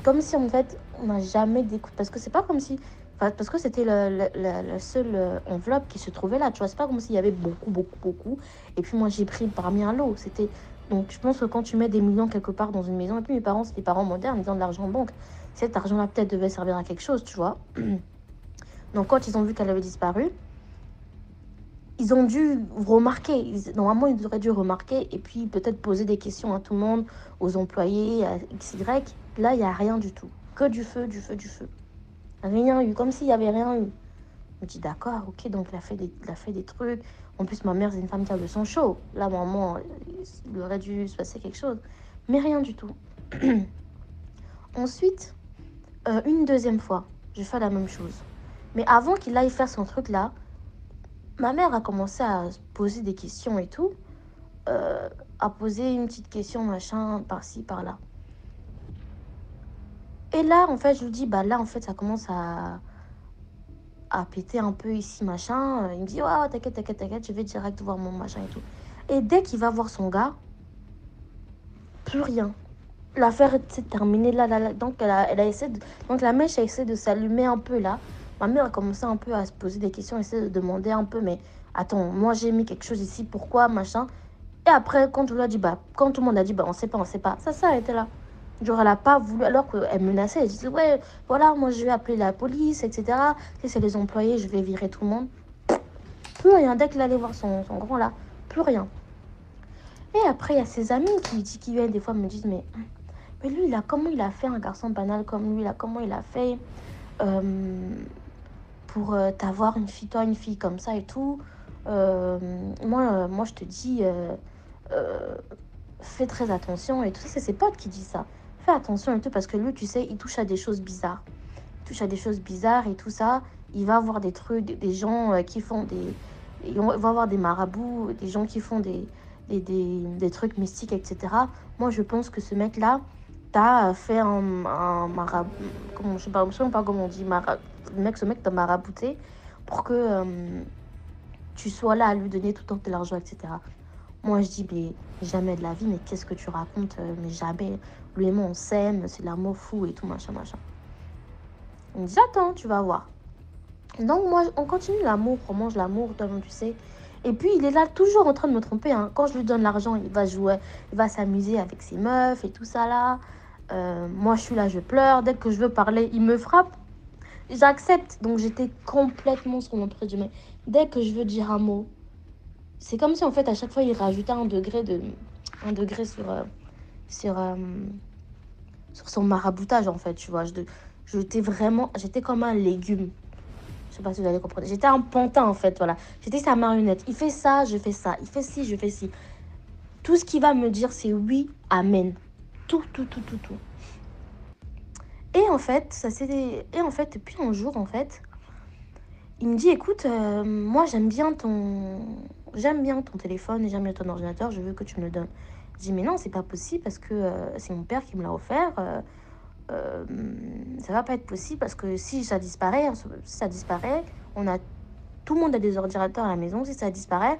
comme si en fait, on n'a jamais découvert. Parce que c'est pas comme si. Parce que c'était le, le- le- la seule euh, enveloppe qui se trouvait là. Tu vois, c'est pas comme s'il y avait beaucoup, beaucoup, beaucoup. Et puis moi, j'ai pris parmi un lot. C'était. Donc, je pense que quand tu mets des millions quelque part dans une maison, et puis mes parents, c'est des parents modernes, ils ont de l'argent en banque. Cet argent-là, peut-être, devait servir à quelque chose, tu vois. Donc, quand ils ont vu qu'elle avait disparu, ils ont dû remarquer. Normalement, ils auraient dû remarquer et puis peut-être poser des questions à tout le monde, aux employés, à XY. Là, il n'y a rien du tout. Que du feu, du feu, du feu. Rien eu, comme s'il n'y avait rien eu. Je me dis, d'accord, ok, donc il a, fait des, il a fait des trucs. En plus, ma mère, c'est une femme qui a le sang chaud. Là, maman, il aurait dû se passer quelque chose. Mais rien du tout. Ensuite, euh, une deuxième fois, je fais la même chose. Mais avant qu'il aille faire son truc là, ma mère a commencé à se poser des questions et tout. Euh, à poser une petite question, machin, par-ci, par-là. Et là, en fait, je lui dis, bah là, en fait, ça commence à, péter un peu ici, machin. Il me dit, ouais, t'inquiète, t'inquiète, t'inquiète, je vais direct voir mon machin et tout. Et dès qu'il va voir son gars, plus rien. L'affaire s'est terminée là, là. Donc, elle a, elle a essayé de... Donc, la mèche a essayé de s'allumer un peu là. Ma mère a commencé un peu à se poser des questions, essayer de demander un peu, mais attends, moi j'ai mis quelque chose ici, pourquoi, machin. Et après, quand on a dit, bah, quand tout le monde a dit, bah, on sait pas, on sait pas, ça s'est arrêté là. Genre, elle a pas voulu, alors qu'elle menaçait, elle disait, ouais, voilà, moi je vais appeler la police, etc. Si c'est les employés, je vais virer tout le monde. Plus rien, dès qu'il allait voir son, grand là, plus rien. Et après, il y a ses amis qui, qui, viennent des fois me disent, mais, mais lui, a, comment il a fait un garçon banal comme lui, là, comment il a fait euh, pour euh, t'avoir une fille, toi, une fille comme ça et tout. Euh, moi, euh, moi, je te dis, fais très attention et tout. C'est ses potes qui disent ça. Fais attention et tout parce que lui, tu sais, il touche à des choses bizarres. Touche à des choses bizarres et tout ça. Il va avoir des trucs, des, gens qui font des. Il va avoir des marabouts, des gens qui font des, des, des, des trucs mystiques, etc. Moi, je pense que ce mec-là, t'as fait un, un marabout. Je sais pas, pas comment on dit. Mara, mec, ce mec t'a marabouté pour que euh, tu sois là à lui donner tout le temps de l'argent, etc. Moi, je dis, mais jamais de la vie, mais qu'est-ce que tu racontes euh, Mais jamais. Lui et moi, on s'aime, c'est l'amour fou et tout, machin, machin. Me dit, attends, tu vas voir. Donc, moi, on continue l'amour, on mange l'amour, toi-même, tu sais. Et puis, il est là toujours en train de me tromper. Hein. Quand je lui donne l'argent, il va jouer, il va s'amuser avec ses meufs et tout ça là. Euh, moi, je suis là, je pleure. Dès que je veux parler, il me frappe. J'accepte. Donc, j'étais complètement sur mon présumé. Dès que je veux dire un mot, c'est comme si en fait, à chaque fois, il rajoutait un degré, de, un degré sur, euh, sur, euh, sur son maraboutage en fait. Tu vois, j'étais vraiment, j'étais comme un légume. Je sais pas si vous allez comprendre. J'étais un pantin en fait, voilà. J'étais sa marionnette. Il fait ça, je fais ça. Il fait ci, je fais ci. Tout ce qu'il va me dire, c'est oui, amen. Tout, tout, tout, tout, tout. Et en fait, ça c'était. Et en fait, puis un jour, en fait, il me dit écoute, euh, moi j'aime bien ton. J'aime bien ton téléphone et j'aime bien ton ordinateur, je veux que tu me le donnes. Je dis mais non, c'est pas possible parce que euh, c'est mon père qui me l'a offert. Euh, euh, ça va pas être possible parce que si ça disparaît, si ça disparaît, on a tout le monde a des ordinateurs à la maison. Si ça disparaît,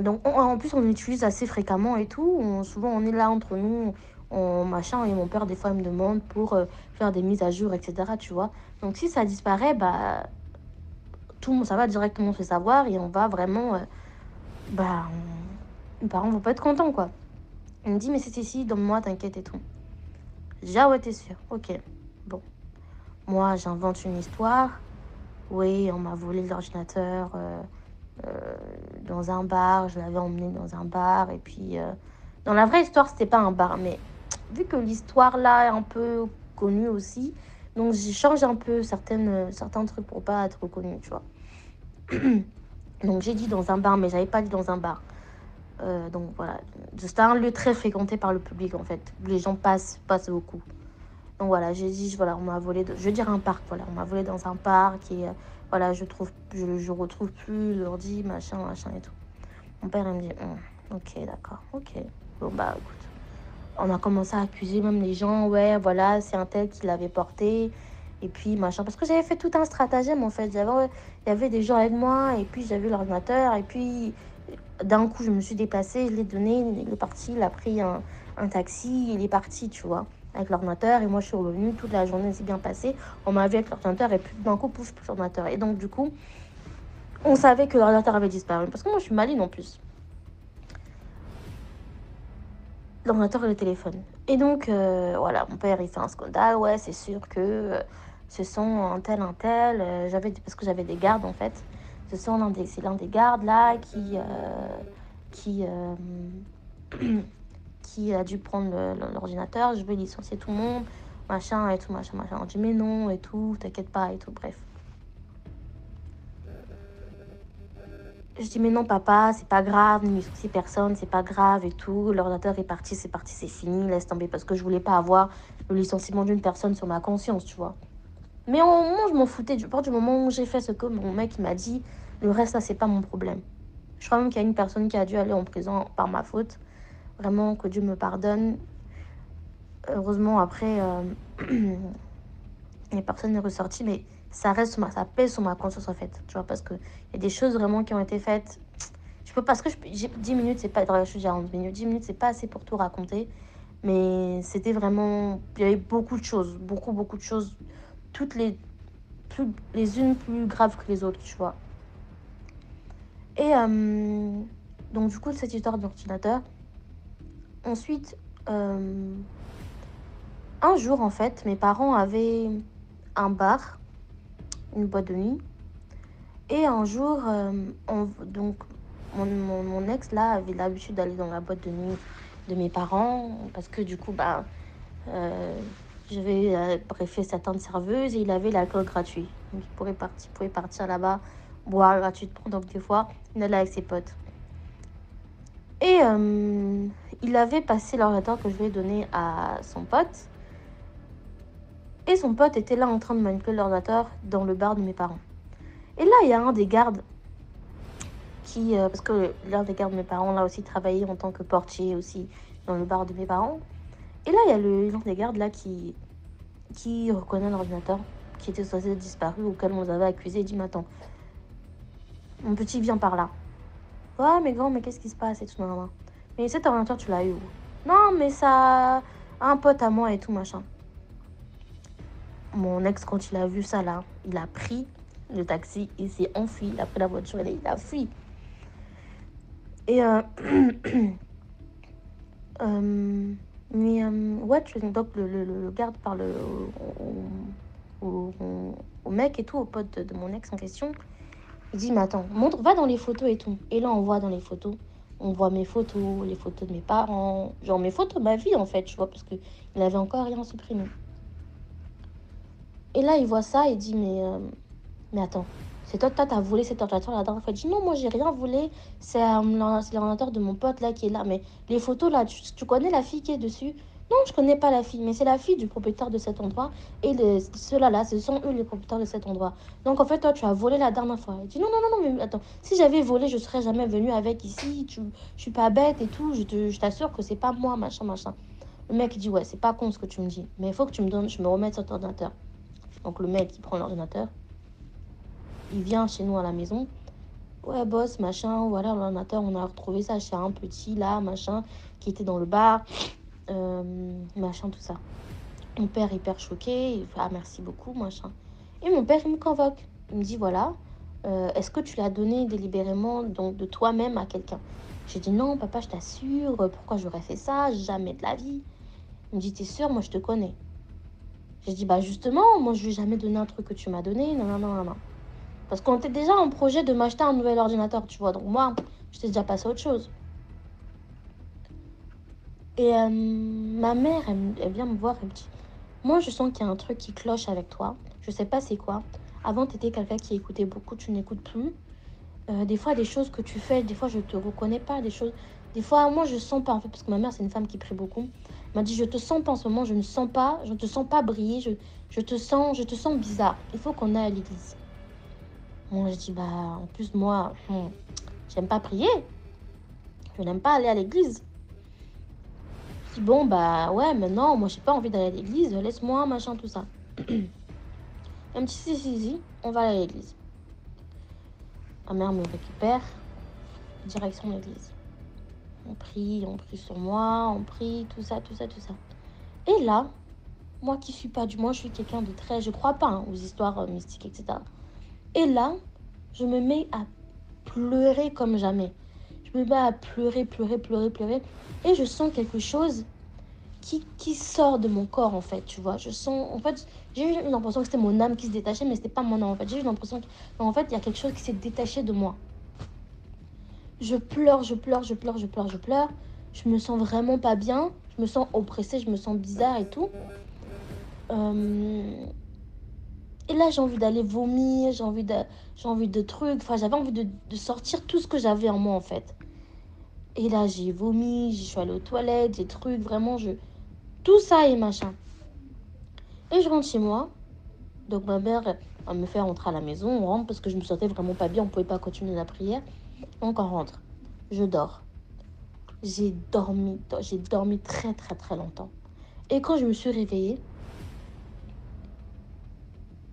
donc on- en plus on utilise assez fréquemment et tout. On- souvent on est là entre nous, machin. Et mon père, des fois, il me demande pour euh, faire des mises à jour, etc. Tu vois. Donc, si ça disparaît, bah, tout le monde, ça va directement se savoir et on va vraiment. euh, bah, on- mes parents vont pas être contents, quoi. Il me dit, mais c'est ici, donne-moi, t'inquiète et tout. J'ai ah ouais, t'es sûr. Ok. Bon. Moi, j'invente une histoire. Oui, on m'a volé l'ordinateur euh, dans un bar. Je l'avais emmené dans un bar. Et puis, dans la vraie histoire, c'était pas un bar. Mais vu que l'histoire là est un peu connue aussi, donc j'ai changé un peu certaines, certains trucs pour pas être reconnue, tu vois. donc j'ai dit dans un bar, mais j'avais pas dit dans un bar. Euh, donc voilà, c'était un lieu très fréquenté par le public en fait. Les gens passent, passent beaucoup. Donc voilà, j'ai dit, voilà, on m'a volé, je veux dire un parc, voilà, on m'a volé dans un parc et euh, voilà, je trouve, je retrouve plus l'ordi, machin, machin et tout. Mon père, il me dit, Hum, ok, d'accord, ok. Bon, bah écoute, on a commencé à accuser même les gens, ouais, voilà, c'est un tel qui l'avait porté. Et puis, machin, parce que j'avais fait tout un stratagème en fait. Il y avait des gens avec moi, et puis j'avais l'ordinateur, et puis d'un coup, je me suis déplacée, je l'ai donné, il est parti, il a pris un, un taxi, il est parti, tu vois, avec l'ordinateur. Et moi, je suis revenue, toute la journée s'est bien passée. On m'a vu avec l'ordinateur, et puis d'un coup, pouf, l'ordinateur. Et donc, du coup, on savait que l'ordinateur avait disparu. Parce que moi, je suis maline en plus. L'ordinateur et le téléphone. Et donc, euh, voilà, mon père, il fait un scandale. Ouais, c'est sûr que euh, ce sont un tel, un tel. euh, j'avais, parce que j'avais des gardes, en fait. Ce sont l'un des, c'est l'un des gardes, là, qui... qui qui a dû prendre l'ordinateur, je vais licencier tout le monde, machin et tout, machin, machin. On dit mais non et tout, t'inquiète pas et tout, bref. Je dis mais non papa, c'est pas grave, ne licencie personne, c'est pas grave et tout. L'ordinateur est parti, c'est parti, c'est fini, laisse tomber parce que je voulais pas avoir le licenciement d'une personne sur ma conscience, tu vois. Mais au moment, je m'en foutais. Du, du moment où j'ai fait ce que mon mec m'a dit, le reste, ça, c'est pas mon problème. Je crois même qu'il y a une personne qui a dû aller en prison par ma faute. Vraiment, que Dieu me pardonne. Heureusement, après, euh, personne est ressortie, mais ça reste ça pèse sur ma conscience, en fait. Tu vois, parce qu'il y a des choses vraiment qui ont été faites. Je peux, parce que je, j'ai- 10 minutes, c'est pas, je suis déjà à 11 minutes, 10 minutes, c'est pas assez pour tout raconter. Mais c'était vraiment, il y avait beaucoup de choses, beaucoup, beaucoup de choses, toutes les, plus, les unes plus graves que les autres, tu vois. Et euh, donc, du coup, cette histoire d'ordinateur. Ensuite, euh, un jour, en fait, mes parents avaient un bar, une boîte de nuit. Et un jour, euh, on- donc, mon, mon, ex, là, avait l'habitude d'aller dans la boîte de nuit de mes parents. Parce que, du coup, bah, euh, j'avais euh, briefé certaines serveuses et il avait l'alcool gratuit. Donc, il pourrait partir, pouvait partir là-bas, boire gratuitement. Donc, des fois, il allait avec ses potes. Et euh, il avait passé l'ordinateur que je lui ai donné à son pote. Et son pote était là en train de manipuler l'ordinateur dans le bar de mes parents. Et là, il y a un des gardes qui, euh, parce que l'un des gardes de mes parents, là aussi, travaillait en tant que portier aussi dans le bar de mes parents. Et là, il y a l'un des gardes là qui, qui reconnaît l'ordinateur qui était censé disparu, auquel on nous avait accusé. Il dit, attends, mon petit vient par là. Ouais, mais grand, mais qu'est-ce qui se passe et tout, nan. Mais cet ordinateur, tu l'as eu où? Non, mais ça. Un pote à moi et tout, machin. Mon ex, quand il a vu ça là, il a pris le taxi, il s'est enfui, il a pris la voiture et il a fui. Et euh, euh, mais euh, ouais, donc le, le, le garde parle au, mec et tout, au pote de, mon ex en question. Il dit, mais attends, montre, va dans les photos et tout. Et là, on voit dans les photos, on voit mes photos, les photos de mes parents, genre mes photos ma vie en fait, tu vois, parce qu'il avait encore rien supprimé. Et là, il voit ça, il dit, mais, euh, mais attends, c'est toi, toi, t'as volé cet ordinateur la dernière fois. Il dit, non, moi, j'ai rien volé, c'est euh, l'ordinateur de mon pote là qui est là. Mais les photos là, tu, connais la fille qui est dessus? Non, je connais pas la fille, mais c'est la fille du propriétaire de cet endroit. Et ceux-là, là, ce sont eux les propriétaires de cet endroit. Donc, en fait, toi, tu as volé la dernière fois. Il dit, non, non, non, non, mais attends, si j'avais volé, je serais jamais venu avec ici. Tu, je suis pas bête et tout, je t'assure que c'est pas moi, machin, machin. Le mec, dit, ouais, c'est pas con ce que tu me dis, mais il faut que tu me donnes, je me remette cet ordinateur. Donc, le mec, il prend l'ordinateur. Il vient chez nous à la maison. Ouais, boss, machin, voilà, l'ordinateur, on a retrouvé ça chez un petit là, machin, qui était dans le bar. euh, machin, tout ça. Mon père hyper choqué, il ah merci beaucoup, machin. Et mon père il me convoque, il me dit voilà, euh, est-ce que tu l'as donné délibérément donc de toi-même à quelqu'un? J'ai dit non papa, je t'assure, pourquoi j'aurais fait ça? Jamais de la vie. Il me dit t'es sûr, moi je te connais. J'ai dit bah justement, moi je vais jamais donner un truc que tu m'as donné, non non non non. Parce qu'on était déjà en projet de m'acheter un nouvel ordinateur, tu vois. Donc moi, j'étais déjà passé à autre chose. Et euh, ma mère, elle, elle vient me voir, elle me dit Moi, je sens qu'il y a un truc qui cloche avec toi. Je sais pas c'est quoi. Avant, tu étais quelqu'un qui écoutait beaucoup, tu n'écoutes plus. Euh, des fois, des choses que tu fais, des fois, je te reconnais pas. Des choses. Des fois, moi, je sens pas, en fait, parce que ma mère, c'est une femme qui prie beaucoup. Elle m'a dit Je te sens pas en ce moment, je ne sens pas, je ne te sens pas briller, je, je te sens, je te sens bizarre. Il faut qu'on aille à l'église. Moi, je dis Bah, en plus, moi, j'aime pas prier. Je n'aime pas aller à l'église. Je dis bon bah ouais mais non moi j'ai pas envie d'aller à l'église laisse-moi machin tout ça un petit si si si on va aller à l'église ma mère me récupère direction l'église on prie on prie sur moi on prie tout ça tout ça tout ça. Et là moi qui suis pas du moins je suis quelqu'un de très je crois pas hein, aux histoires euh, mystiques etc et là je me mets à pleurer comme jamais. Je me mets à pleurer pleurer pleurer pleurer. Et je sens quelque chose qui, qui sort de mon corps en fait tu vois. Je sens en fait j'ai eu l'impression que c'était mon âme qui se détachait mais c'était pas mon âme en fait. J'ai eu l'impression qu'en fait il y a quelque chose qui s'est détaché de moi je pleure je pleure je pleure je pleure je pleure je me sens vraiment pas bien je me sens oppressée je me sens bizarre et tout Euh, et là j'ai envie d'aller vomir j'ai envie de j'ai envie de trucs enfin j'avais envie de, sortir tout ce que j'avais en moi en fait et là, j'ai vomi, je suis allée aux toilettes, des trucs, vraiment, je... Tout ça et machin. Et je rentre chez moi. Donc ma mère, elle me fait rentrer à la maison, on rentre parce que je me sentais vraiment pas bien, on pouvait pas continuer la prière. Donc on rentre. Je dors. J'ai dormi, j'ai dormi très très très longtemps. Et quand je me suis réveillée,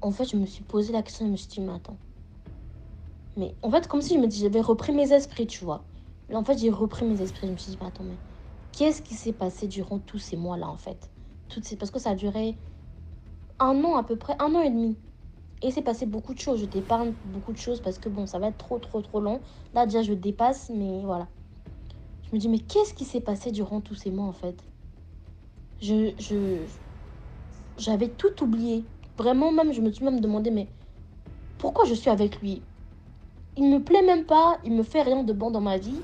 en fait, je me suis posé la question, je me suis dit, mais attends. Mais en fait, comme si je me dis, j'avais repris mes esprits, tu vois. Là, en fait, j'ai repris mes esprits. Je me suis dit, mais attends, mais qu'est-ce qui s'est passé durant tous ces mois-là, en fait? Toutes ces... Parce que ça a duré un an à peu près, un an et demi. Et c'est passé beaucoup de choses. Je t'épargne beaucoup de choses parce que bon, ça va être trop, trop, trop long. Là, déjà, je dépasse, mais voilà. Je me dis, mais qu'est-ce qui s'est passé durant tous ces mois, en fait? Je. je J'avais tout oublié. Vraiment, même, je me suis même demandé, mais pourquoi je suis avec lui? Il me plaît même pas, il me fait rien de bon dans ma vie.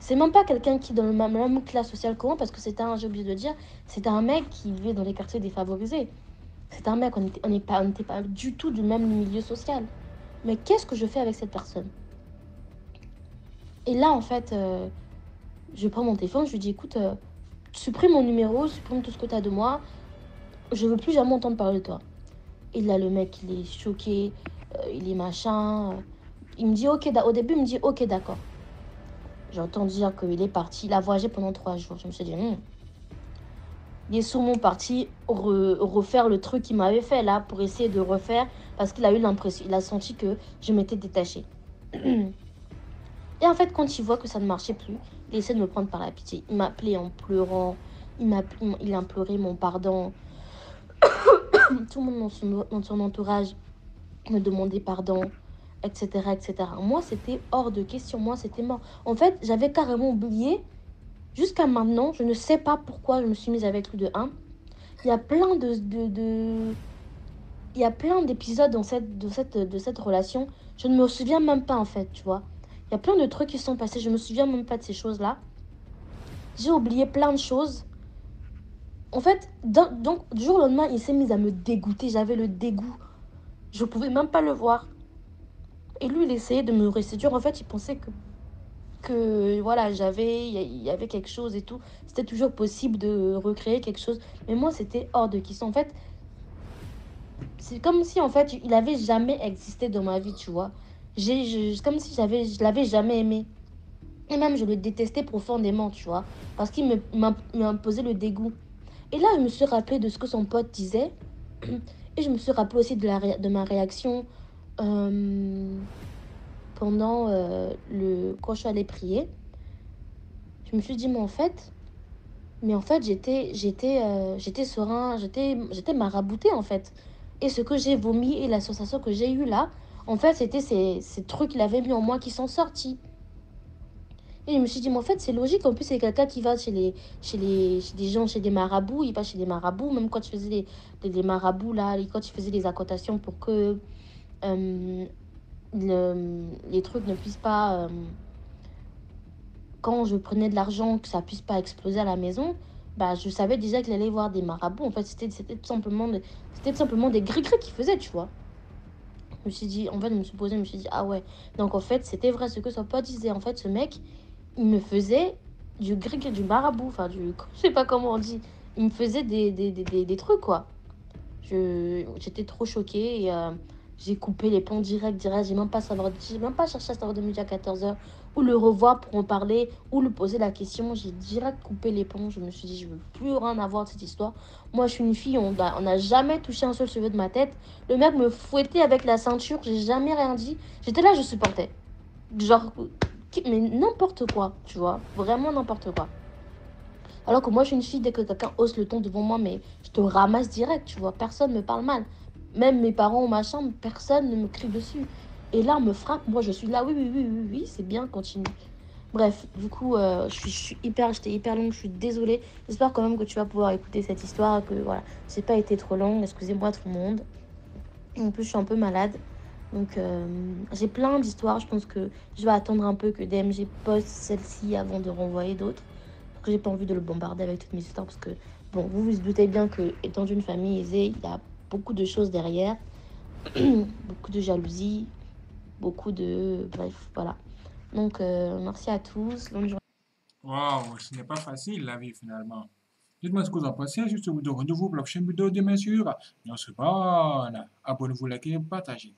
C'est même pas quelqu'un qui est dans le même, classe sociale que moi, parce que c'était un, j'ai oublié de dire, c'était un mec qui vivait dans les quartiers défavorisés. C'est un mec, on n'était on pas, pas du tout du même milieu social. Mais qu'est-ce que je fais avec cette personne? Et là, en fait, euh, je prends mon téléphone, je lui dis, écoute, euh, supprime mon numéro, supprime tout ce que tu as de moi. Je veux plus jamais entendre parler de toi. Et là, le mec, il est choqué, euh, il est machin. il me dit, ok, au début, il me dit, ok, d'accord. J'entends dire qu'il est parti, il a voyagé pendant trois jours. Je me suis dit, Hmm. Il est sûrement parti re- refaire le truc qu'il m'avait fait là pour essayer de refaire parce qu'il a eu l'impression, il a senti que je m'étais détachée. Et en fait, quand il voit que ça ne marchait plus, il essaie de me prendre par la pitié. Il m'a appelé en pleurant, il m'a il a imploré mon pardon. Tout le monde dans son, dans son entourage me demandait pardon, etc., etc. Moi, c'était hors de question. Moi, c'était mort. En fait, j'avais carrément oublié. Jusqu'à maintenant, je ne sais pas pourquoi je me suis mise avec lui de 1. Il y a plein de... de, de- Il y a plein d'épisodes dans cette, de, cette, de cette relation. Je ne me souviens même pas, en fait, tu vois. Il y a plein de trucs qui sont passés. Je me souviens même pas de ces choses-là. J'ai oublié plein de choses. En fait, donc, du jour au lendemain, il s'est mis à me dégoûter. J'avais le dégoût. Je pouvais même pas le voir. Et lui, il essayait de me reséduire. En fait, il pensait que, que voilà, j'avais, il y avait quelque chose et tout. C'était toujours possible de recréer quelque chose. Mais moi, c'était hors de question. En fait, c'est comme si, en fait, il avait jamais existé dans ma vie, tu vois. J'ai, comme si j'avais, je l'avais jamais aimé. Et même, je le détestais profondément, tu vois. Parce qu'il m'imposait le dégoût. Et là, je me suis rappelé de ce que son pote disait. Et je me suis rappelé aussi de, la de ma réaction euh, pendant euh, le quand je suis allée prier. Je me suis dit, mais en fait, Mais en fait, j'étais, j'étais, euh, j'étais serein, j'étais, j'étais marabouté en fait. Et ce que j'ai vomi et la sensation que j'ai eue là, en fait, c'était ces, ces trucs qu'il avait mis en moi qui sont sortis. Et je me suis dit, mais en fait, c'est logique. En plus, c'est quelqu'un qui va chez les, chez les, chez des gens, chez des marabouts. Il va chez des marabouts. Même quand tu faisais les marabouts, là, quand tu faisais des accotations pour que euh, le, les trucs ne puissent pas. euh, quand je prenais de l'argent, que ça puisse pas exploser à la maison, bah, je savais déjà qu'il allait voir des marabouts. En fait, c'était tout simplement, simplement des gris-gris qui faisaient, tu vois. Je me suis dit, en fait, je me suis posé, je me suis dit, ah ouais. Donc, en fait, c'était vrai ce que son pote disait. En fait, ce mec, il me faisait du gris du marabout, enfin, du. Je sais pas comment on dit. Il me faisait des, des, des, des, des trucs, quoi. J'étais trop choquée euh, j'ai coupé les ponts direct, direct. J'ai même pas savoir, j'ai même pas cherché à savoir de midi à 14h ou le revoir pour en parler ou lui poser la question. J'ai direct coupé les ponts. Je me suis dit, je veux plus rien avoir de cette histoire. Moi, je suis une fille, on a- on n'a jamais touché un seul cheveu de ma tête. Le mec me fouettait avec la ceinture, j'ai jamais rien dit. J'étais là, je supportais. Genre, mais n'importe quoi, tu vois. Vraiment n'importe quoi. Alors que moi, je suis une fille, dès que quelqu'un hausse le ton devant moi, mais je te ramasse direct, tu vois. Personne me parle mal. Même mes parents ou ma chambre, personne ne me crie dessus. Et là, on me frappe, moi, je suis là, oui, oui, oui, oui, oui, c'est bien, continue. Bref, du coup, euh, je, suis, je suis hyper, j'étais hyper longue, je suis désolée. J'espère quand même que tu vas pouvoir écouter cette histoire, que voilà, j'ai pas été trop longue, excusez-moi tout le monde. En plus, je suis un peu malade. Donc, euh, j'ai plein d'histoires. Je pense que je vais attendre un peu que DMG poste celle-ci avant de renvoyer d'autres. Parce que j'ai pas envie de le bombarder avec toutes mes histoires. Parce que, bon, vous vous doutez bien que, étant d'une famille aisée, il y a beaucoup de choses derrière. beaucoup de jalousie. Beaucoup de. Bref, voilà. Donc, euh, merci à tous. Bonne journée. Waouh, ce n'est pas facile la vie finalement. Dites-moi ce que vous en pensez. Je vous donne rendez-vous pour vidéo demain sur Bien sûr, Abonnez-vous, likez, partagez.